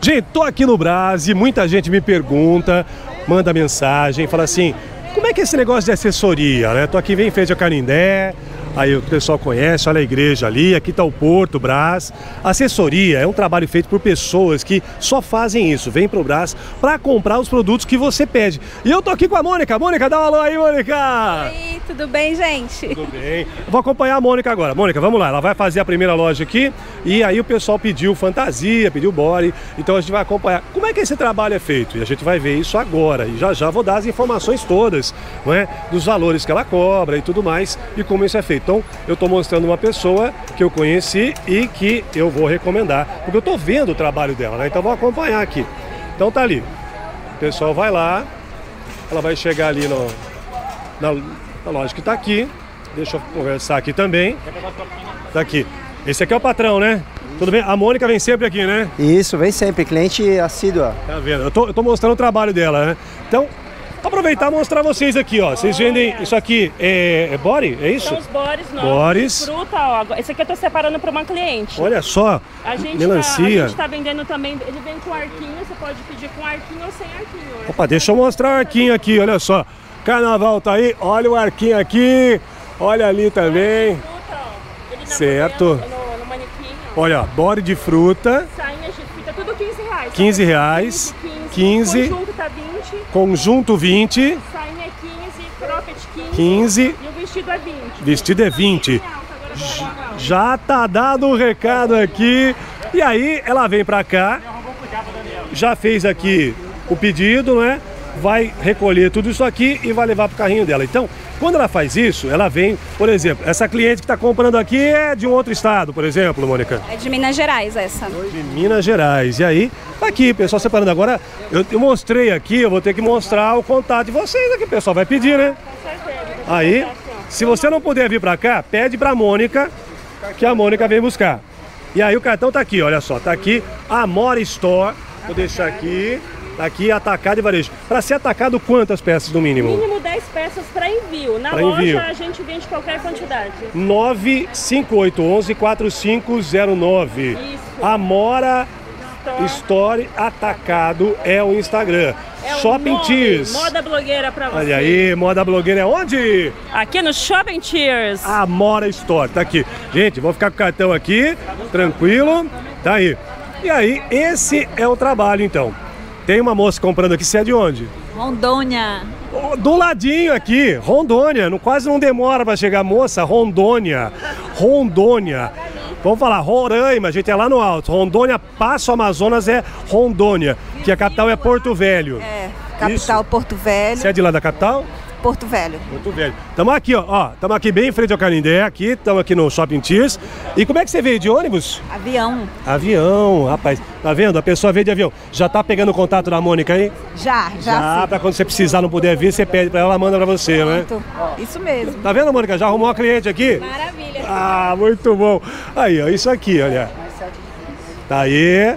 Gente, tô aqui no Brás e muita gente me pergunta, manda mensagem, fala assim, como é que é esse negócio de assessoria, né? Tô aqui bem em frente ao Canindé, Aí o pessoal conhece, olha a igreja ali, aqui está o Porto, Brás. Assessoria é um trabalho feito por pessoas que só fazem isso, vem pro Brás para comprar os produtos que você pede. E eu tô aqui com a Mônica. Mônica, dá um alô aí, Mônica! Oi, tudo bem, gente? Tudo bem. vou acompanhar a Mônica agora. Mônica, vamos lá, ela vai fazer a primeira loja aqui e aí o pessoal pediu fantasia, pediu body, então a gente vai acompanhar. Como é que esse trabalho é feito? E a gente vai ver isso agora. E já já vou dar as informações todas, não é? Dos valores que ela cobra e tudo mais e como isso é feito. Então, eu estou mostrando uma pessoa que eu conheci e que eu vou recomendar, porque eu estou vendo o trabalho dela, né? Então, vou acompanhar aqui. Então, tá ali. O pessoal vai lá, ela vai chegar ali no, na, na loja que está aqui. Deixa eu conversar aqui também. Tá aqui. Esse aqui é o patrão, né? Tudo bem? A Mônica vem sempre aqui, né? Isso, vem sempre, cliente assíduo. Tá vendo? Eu tô, eu tô mostrando o trabalho dela, né? Então, Aproveitar e mostrar vocês aqui, ó. Vocês vendem isso aqui, é, é body? É isso? São os bores novos. Bores. Fruta, ó. Esse aqui eu tô separando para uma cliente. Olha só, a gente melancia. Tá, a gente tá vendendo também, ele vem com arquinho, você pode pedir com arquinho ou sem arquinho. Opa, deixa eu mostrar o arquinho aqui, olha só. Carnaval tá aí, olha o arquinho aqui, olha ali também. Fruta, ó. Ele certo. no, no manequim, ó. Olha, bode de fruta. Sainhas de fita, tudo 15 reais. 15 reais. 15. 15. Conjunto tá 20. Conjunto 20. Sainha é 15, cropped 15. 15. E o vestido é 20. Vestido é 20. Já tá dado o um recado aqui. E aí ela vem pra cá. Já fez aqui o pedido, né? Vai recolher tudo isso aqui e vai levar pro carrinho dela. Então, quando ela faz isso, ela vem, por exemplo, essa cliente que está comprando aqui é de um outro estado, por exemplo, Mônica? É de Minas Gerais essa. De Minas Gerais. E aí, tá aqui, pessoal separando. Agora, eu, eu mostrei aqui, eu vou ter que mostrar o contato de vocês aqui, pessoal vai pedir, né? Aí, se você não puder vir para cá, pede para Mônica, que a Mônica vem buscar. E aí o cartão tá aqui, olha só, tá aqui Amora Store. Vou deixar aqui. Aqui atacado e varejo. Para ser atacado, quantas peças no mínimo? Mínimo 10 peças para envio. Na pra loja envio. a gente vende qualquer quantidade. 95811 4509. Isso. Amora Store. Atacado é o Instagram. É Shopping nome, Tears. Moda blogueira para você. Olha aí, moda blogueira é onde? Aqui no Shopping Tears. Amora Store, tá aqui. Gente, vou ficar com o cartão aqui, tranquilo. Tá aí. E aí, esse é o trabalho então. Tem uma moça comprando aqui, você é de onde? Rondônia. Do ladinho aqui, Rondônia. Não, quase não demora para chegar, moça. Rondônia. Rondônia. Vamos falar, Roraima, a gente é lá no alto. Rondônia, Passo Amazonas é Rondônia, que a capital é Porto Velho. É, capital Isso. Porto Velho. Você é de lá da capital? Porto Velho. Porto Velho. Estamos aqui, ó. Estamos aqui bem em frente ao Canindé, aqui, estamos aqui no Shopping Tears. E como é que você veio de ônibus? Avião. Avião, rapaz. Tá vendo? A pessoa veio de avião. Já tá pegando o contato da Mônica aí? Já, já. Já, sim. pra quando você precisar, não puder vir, você pede pra ela, ela manda pra você, né? Pronto. Isso mesmo. Tá vendo, Mônica? Já arrumou uma cliente aqui? Maravilha. Ah, muito bom. Aí, ó, isso aqui, olha. Tá aí.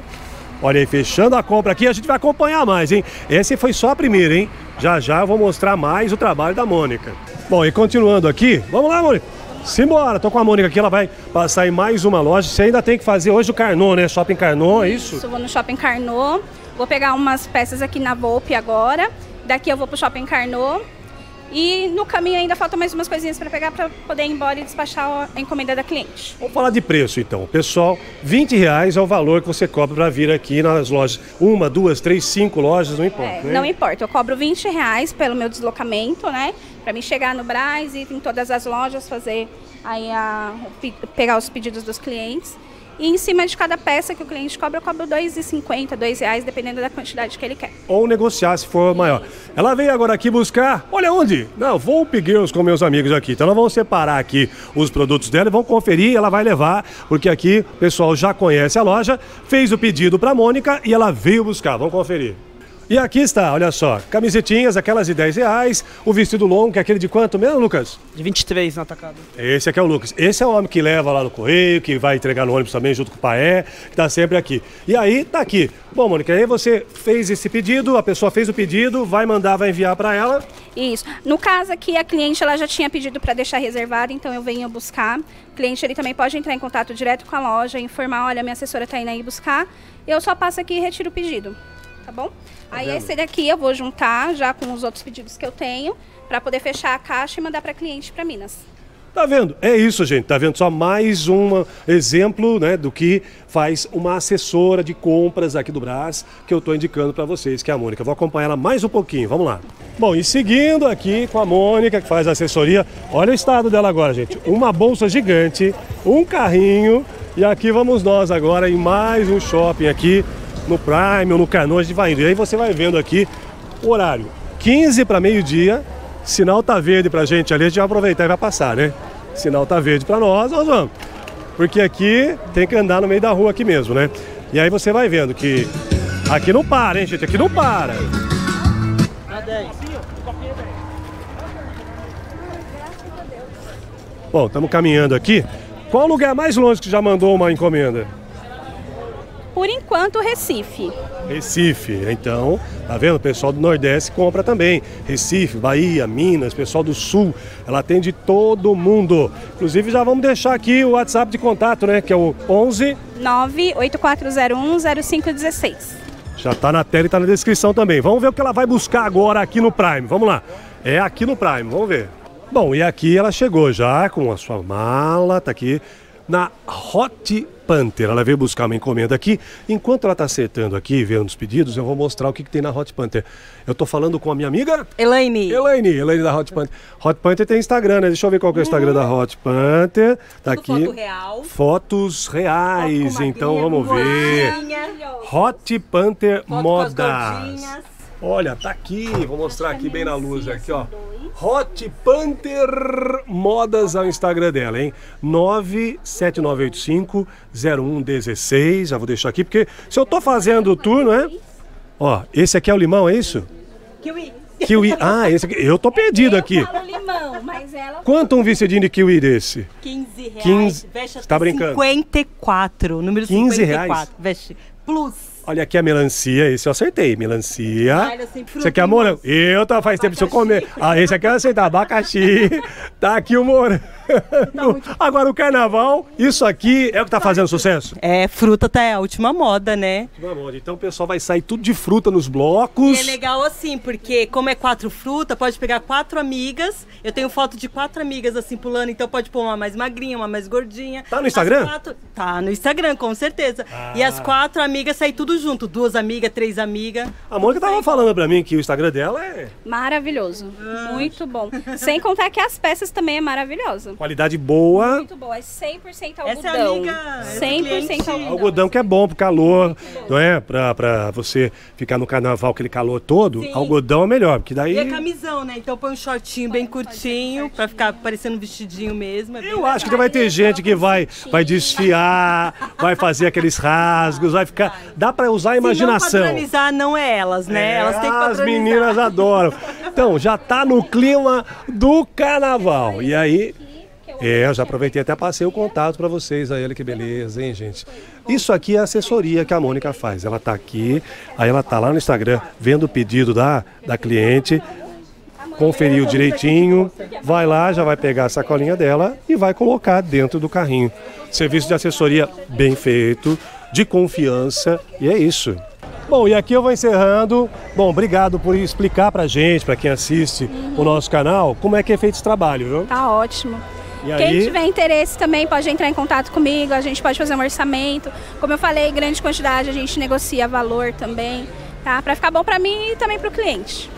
Olha aí, fechando a compra aqui, a gente vai acompanhar mais, hein? Essa foi só a primeira, hein? Já já eu vou mostrar mais o trabalho da Mônica. Bom, e continuando aqui, vamos lá, Mônica. Simbora, tô com a Mônica aqui, ela vai passar em mais uma loja. Você ainda tem que fazer hoje o Carnot, né? Shopping Carnot, é isso? Isso, vou no Shopping Carnot. Vou pegar umas peças aqui na Volpe agora. Daqui eu vou pro Shopping Carnot. E no caminho ainda faltam mais umas coisinhas para pegar para poder ir embora e despachar a encomenda da cliente. Vamos falar de preço então. Pessoal, 20 reais é o valor que você cobra para vir aqui nas lojas. Uma, duas, três, cinco lojas, não importa. É, né? Não importa, eu cobro 20 reais pelo meu deslocamento, né? Para mim chegar no Braz e ir em todas as lojas fazer aí a, pegar os pedidos dos clientes. E em cima de cada peça que o cliente cobra, eu cobro R$ 2,50, R$ reais, dependendo da quantidade que ele quer. Ou negociar se for maior. Ela veio agora aqui buscar, olha onde? Não, vou Girls com meus amigos aqui. Então nós vamos separar aqui os produtos dela e vão conferir ela vai levar, porque aqui o pessoal já conhece a loja, fez o pedido para Mônica e ela veio buscar. Vamos conferir. E aqui está, olha só, camisetinhas, aquelas de 10 reais, o vestido longo, que é aquele de quanto mesmo, Lucas? De 23 na atacado. Esse aqui é o Lucas. Esse é o homem que leva lá no correio, que vai entregar no ônibus também junto com o Paé, que tá sempre aqui. E aí, tá aqui. Bom, Mônica, aí você fez esse pedido, a pessoa fez o pedido, vai mandar, vai enviar para ela. Isso. No caso aqui, a cliente ela já tinha pedido para deixar reservado, então eu venho buscar. O cliente ele também pode entrar em contato direto com a loja, informar, olha, minha assessora está indo aí buscar. Eu só passo aqui e retiro o pedido, tá bom? Aí esse daqui eu vou juntar já com os outros pedidos que eu tenho para poder fechar a caixa e mandar para cliente para Minas. Tá vendo? É isso, gente. Tá vendo? Só mais um exemplo né, do que faz uma assessora de compras aqui do Brás, que eu estou indicando para vocês, que é a Mônica. Vou acompanhar ela mais um pouquinho. Vamos lá. Bom, e seguindo aqui com a Mônica, que faz a assessoria, olha o estado dela agora, gente. Uma bolsa gigante, um carrinho, e aqui vamos nós agora em mais um shopping aqui no Prime ou no a gente vai indo. E aí você vai vendo aqui o horário. 15 para meio-dia, Sinal tá verde pra gente ali, a gente vai aproveitar e vai passar, né? Sinal tá verde pra nós, nós vamos. Porque aqui tem que andar no meio da rua aqui mesmo, né? E aí você vai vendo que aqui não para, hein, gente? Aqui não para. Bom, estamos caminhando aqui. Qual o lugar mais longe que já mandou uma encomenda? Por enquanto, Recife. Recife. Então, tá vendo? O pessoal do Nordeste compra também. Recife, Bahia, Minas, pessoal do Sul. Ela atende todo mundo. Inclusive, já vamos deixar aqui o WhatsApp de contato, né? Que é o 11 984010516. Já tá na tela e tá na descrição também. Vamos ver o que ela vai buscar agora aqui no Prime. Vamos lá. É aqui no Prime, vamos ver. Bom, e aqui ela chegou já com a sua mala, tá aqui na Hot Panther. Ela veio buscar uma encomenda aqui. Enquanto ela está acertando aqui, vendo os pedidos, eu vou mostrar o que, que tem na Hot Panther. Eu estou falando com a minha amiga Elaine. Elaine, Elaine da Hot Panther. Hot Panther tem Instagram, né? Deixa eu ver qual que é o Instagram da Hot Panther. Tá aqui. Foto real. Fotos reais. Foto então vamos ver. Hot Panther Foto Modas. Olha, tá aqui, vou mostrar aqui bem na luz aqui, ó. Hot Panther Modas ao Instagram dela, hein? 97985 0116. Já vou deixar aqui porque se eu tô fazendo o tour, não é? Ó, esse aqui é o limão, é isso? Kiwi. Kiwi. Ah, esse aqui. Eu tô perdido aqui. Limão, mas ela... Quanto um vestidinho de kiwi desse? 15 reais. 15. Veste tá brincando? 54. Número 15 54. reais? Veste. Plus. Olha aqui a melancia, esse eu acertei. Melancia. Olha, Você quer e morango? Eu tá faz tempo que eu comer. Ah, esse aqui eu acertar. Abacaxi. Tá aqui o morango. Agora o carnaval, isso aqui é o que tá fazendo sucesso? É, fruta tá é a última moda, né? Vamos, então o pessoal vai sair tudo de fruta nos E blocos. é legal assim, porque como é quatro frutas, pode pegar quatro amigas. Eu tenho foto de quatro amigas assim pulando, então pode pôr uma mais magrinha, uma mais gordinha. Tá no Instagram? Quatro- Tá no Instagram, com certeza. E as quatro amigas saem tudo junto. Duas amigas, três amigas. A Mônica tava falando pra mim que o Instagram dela é Maravilhoso. Muito bom. Sem contar que as peças também é maravilhosa. qualidade boa. Muito boa. É 100% algodão. Essa é a amiga, essa 100% cliente- algodão. Algodão que é bom pro calor, não é? Pra, pra você ficar no carnaval, aquele calor todo, Sim. algodão é melhor, porque daí... E é camisão, né? Então põe um shortinho bem curtinho, pra ficar parecendo um vestidinho mesmo. é Eu acho que vai ter gente que vai, vai desfiar, vai fazer aqueles rasgos, vai ficar. Dá pra usar a Se não imaginação. padronizar, não é elas, né? É, elas têm que as meninas adoram. Então, já tá no clima do carnaval. E aí, é, eu já aproveitei até passei o contato pra vocês aí, olha que beleza, hein, gente. Isso aqui é a assessoria que a Mônica faz. Ela tá aqui, aí ela tá lá no Instagram vendo o pedido da, da cliente, conferiu direitinho, vai lá, já vai pegar a sacolinha dela e vai colocar dentro do carrinho. Serviço de assessoria bem feito, de confiança, e é isso. Bom, e aqui eu vou encerrando. Bom, obrigado por explicar pra gente, pra quem assiste o nosso canal, como é que é feito esse trabalho, viu? Tá ótimo. E Quem aí- tiver interesse também pode entrar em contato comigo, a gente pode fazer um orçamento. Como eu falei, grande quantidade, a gente negocia valor também, tá? Para ficar bom para mim e também para o cliente.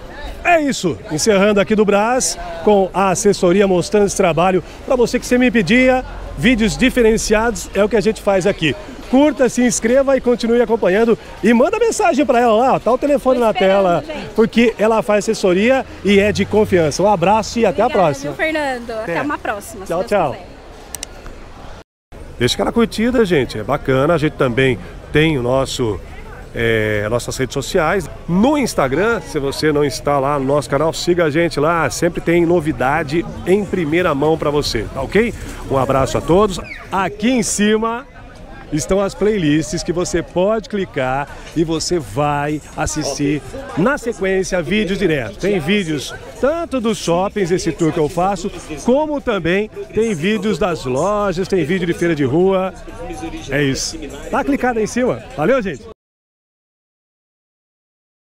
É isso, encerrando aqui do Brás com a assessoria mostrando esse trabalho para você que você me pedia, vídeos diferenciados é o que a gente faz aqui. Curta, se inscreva e continue acompanhando e manda mensagem para ela lá, ó, tá o telefone Tô na tela, gente. porque ela faz assessoria e é de confiança. Um abraço e até a Obrigada, próxima. viu, Fernando. Até, Até. uma próxima. Tchau, tchau. quiser. Deixa aquela curtida, gente, é bacana. A gente também tem o nosso, é, nossas redes sociais. No Instagram, se você não está lá no nosso canal, siga a gente lá. Sempre tem novidade em primeira mão para você, tá ok? Um abraço a todos. Aqui em cima estão as playlists que você pode clicar e você vai assistir na sequência vídeos direto. Tem vídeos tanto dos shoppings, esse tour que eu faço, como também tem vídeos das lojas, tem vídeo de feira de rua. É isso. Tá clicado aí em cima. Valeu, gente?